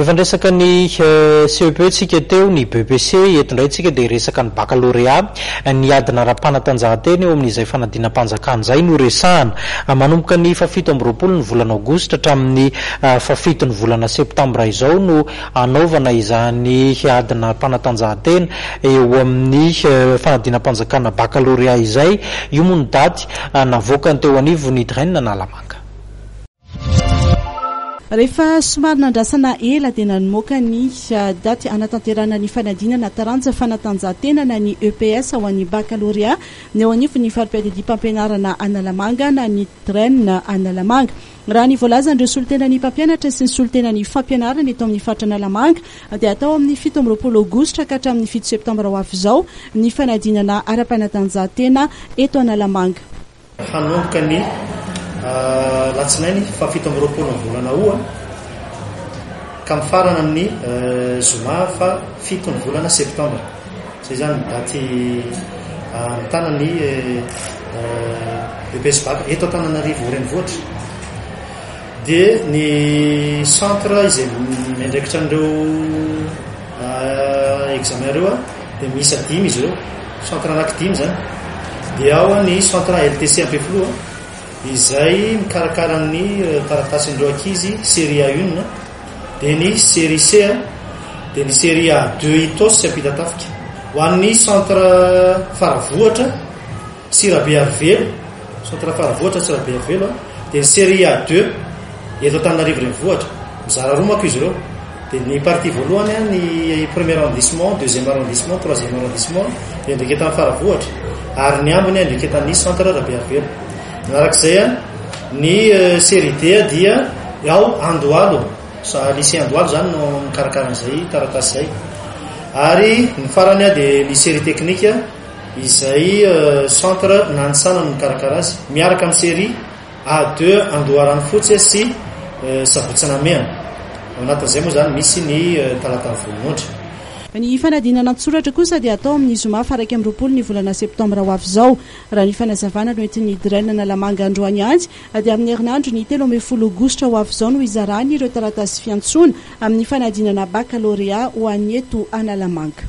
Efa niresaka ny CEP tsika teo, ny BEPC, eto indray tsika dia hiresaka ny Baccalauréat, ny adina ara-panatanjahantena eo amin'izay fanadinam-panjakana izay no resahana. Manomboka ny fahafito amby roapolo ny volana aogositra hatramin'ny fahafito ny volana septambra izao no hanaovana izany adina ara-panatanjahantena eo amin'ny fanadinam-panjakana Baccalauréat izay. Io moa no daty navoakany teo anivon'ny DREN Analamanga. Rehefa somary nandrasana ela dia nanomoaka ny daty hanatanterahana ny fanadinana taranja fanatanjahantena na ny EPS ho an'ny bakalorea ny eo anivon'ny faripiadidiam-pampianarana Analamanga na ny Dren Analamanga. Raha ny voalazan'ireo solontenan'ny mpampianatra sy ny solontenan'ny fampianarana eto amin'ny faritra Analamanga dia hatao amin'ny fito amby roapolo aogositra ka hatramin'ny fito septambra ho avy izao ny fanadinana ara-panatanjahantena eto Analamanga. Hanomboka ny alatsinainy fahafito amby roapolo ny volana Août ka mifarana amin'ny zoma fahafito ny volana septembre. Izay izany ny daty ahitana ny EPS Bac eto Antananarivo renivohitra. Dia ny centre izay miandraikitra an'ireo examen ireo dia miisa dimy izy ireo, centre anaky dimy izany. Dia ao ny centre LTC Ampefiloha izay mikarakara ny taratasin'ireo ankizy série A1, dia ny série C, dia ny série A2 Itaosy sy Ampitatafika. Ho an'ny centre Faravohitra sy Rabearivelo Centre Faravohitra Tsirabehavelo dia ny Serie A deux eto Antananarivo Renivohitra. Mizara roa manko izy ireo. Dia ny partie voalohany ny premier arrondissement, deuxième arrondissement, troisième arrondissement dia Andrianketan'i Faravohitra ary ny ambiny Andrianketan'ny Centre Rabehavelo. Manarak'izay ny euh, Serie D dia ao Andohalo, sa lycée Andohalo izany no mikarakara an'izay taratasy izay. Ary ny farany dia ny Serie Technique izay centre nanisana ny mikarakara azy, miaraka amin'ny serie A deux Andoharanofotsy sy Sabotsy Namehana. Ao anatin'izay moa izany misy ny Talatan'ny Volonondry. Ny fanadinana an-tsoratra kosa dia hatao amin'ny zoma faha iraika amby roapolo ny volana septambra ho avy izao. Raha ny fanazavana noentin'ny Dren Analamanga androany alina dia amin'ny herinandron'ny telo ambin'ny folo aogositra ho avy izao no hizarany ireo taratasy fiantsoana amin'ny fanadinana bakalorea ho an'ny eto Analamanga.